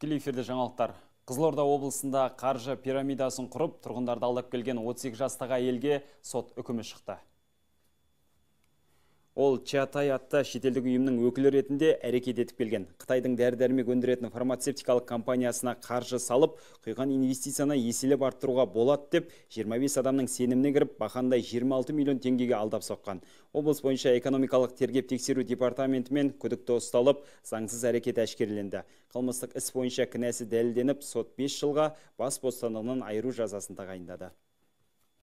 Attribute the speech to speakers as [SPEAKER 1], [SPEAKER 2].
[SPEAKER 1] Тікелей эфирде жаңалықтар. Қызылорда облысында қаржы пирамидасын құрып, тұрғындарды алдап келген 38 жастағы әйелге сот үкімі шықты. Ол Чатай атты шетелдік ұйымның өкілі ретінде әрекет етіп келген. Қытайдың дәрі-дәрмек өндіретін фармацевтикалық компаниясына қаржы салып, құйған инвестицияны еселеп арттыруға болады деп 25 адамның сеніміне кіріп, бақандай 26 миллион теңгеге алдап соққан. Облыс бойынша экономикалық тергеп тексеру департаментімен күдікті ұсталып, заңсыз әрекет әшкереленді. Қылмыстық іс бойынша кінәсі дәлелденіп, сот 5 жылға бас бостандығынан айыру жазасын тағайындады.